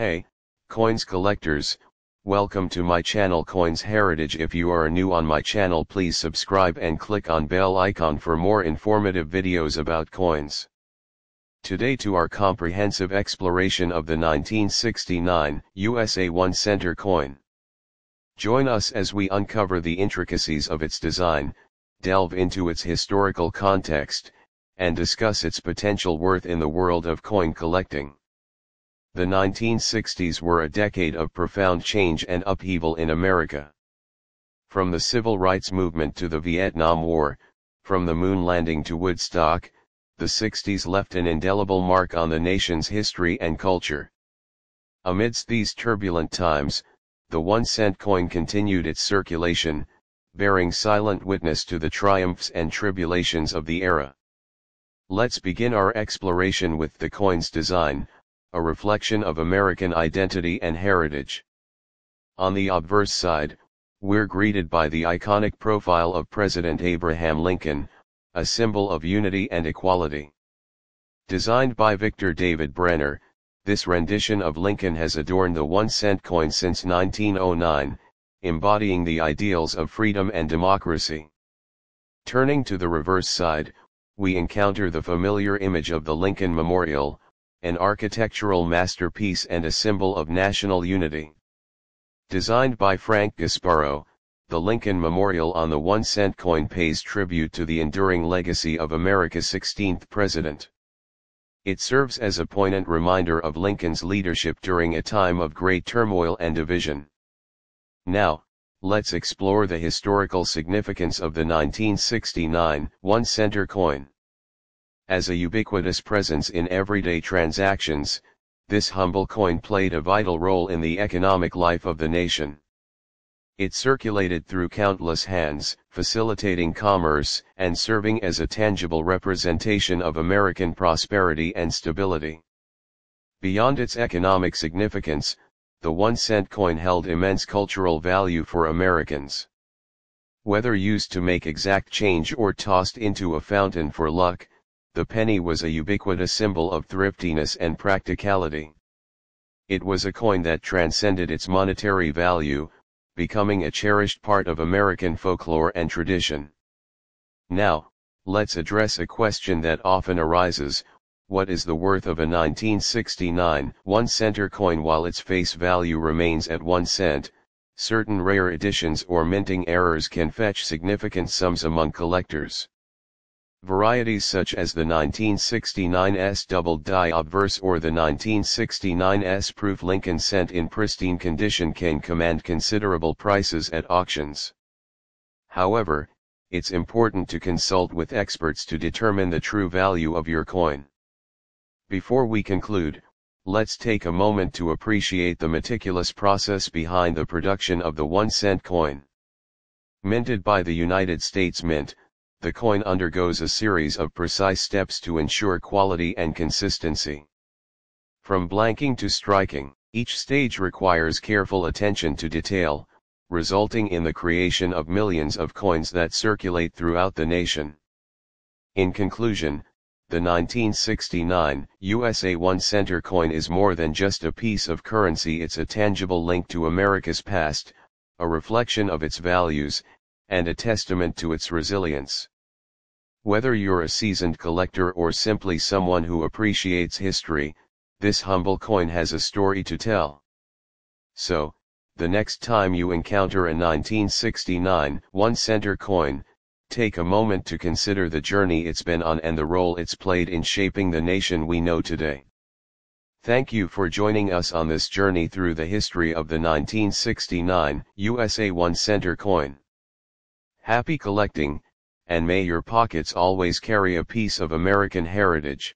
Hey, coins collectors, welcome to my channel Coins Heritage if you are new on my channel please subscribe and click on bell icon for more informative videos about coins. Today to our comprehensive exploration of the 1969 USA 1 center coin. Join us as we uncover the intricacies of its design, delve into its historical context, and discuss its potential worth in the world of coin collecting. The 1960s were a decade of profound change and upheaval in America. From the civil rights movement to the Vietnam War, from the moon landing to Woodstock, the 60s left an indelible mark on the nation's history and culture. Amidst these turbulent times, the one cent coin continued its circulation, bearing silent witness to the triumphs and tribulations of the era. Let's begin our exploration with the coin's design, a reflection of American identity and heritage. On the obverse side, we're greeted by the iconic profile of President Abraham Lincoln, a symbol of unity and equality. Designed by Victor David Brenner, this rendition of Lincoln has adorned the one cent coin since 1909, embodying the ideals of freedom and democracy. Turning to the reverse side, we encounter the familiar image of the Lincoln Memorial, an architectural masterpiece and a symbol of national unity. Designed by Frank Gasparro, the Lincoln Memorial on the one cent coin pays tribute to the enduring legacy of America's 16th president. It serves as a poignant reminder of Lincoln's leadership during a time of great turmoil and division. Now, let's explore the historical significance of the 1969 one center coin. As a ubiquitous presence in everyday transactions, this humble coin played a vital role in the economic life of the nation. It circulated through countless hands, facilitating commerce and serving as a tangible representation of American prosperity and stability. Beyond its economic significance, the one cent coin held immense cultural value for Americans. Whether used to make exact change or tossed into a fountain for luck, the penny was a ubiquitous symbol of thriftiness and practicality. It was a coin that transcended its monetary value, becoming a cherished part of American folklore and tradition. Now, let's address a question that often arises, what is the worth of a 1969 one center coin while its face value remains at 1 cent, certain rare editions or minting errors can fetch significant sums among collectors. Varieties such as the 1969S double die obverse or the 1969S proof Lincoln cent in pristine condition can command considerable prices at auctions. However, it's important to consult with experts to determine the true value of your coin. Before we conclude, let's take a moment to appreciate the meticulous process behind the production of the one cent coin. Minted by the United States Mint, the coin undergoes a series of precise steps to ensure quality and consistency. From blanking to striking, each stage requires careful attention to detail, resulting in the creation of millions of coins that circulate throughout the nation. In conclusion, the 1969 USA 1 center coin is more than just a piece of currency it's a tangible link to America's past, a reflection of its values, and a testament to its resilience. Whether you're a seasoned collector or simply someone who appreciates history, this humble coin has a story to tell. So, the next time you encounter a 1969 one center coin, take a moment to consider the journey it's been on and the role it's played in shaping the nation we know today. Thank you for joining us on this journey through the history of the 1969 USA 1 center coin. Happy collecting, and may your pockets always carry a piece of American heritage.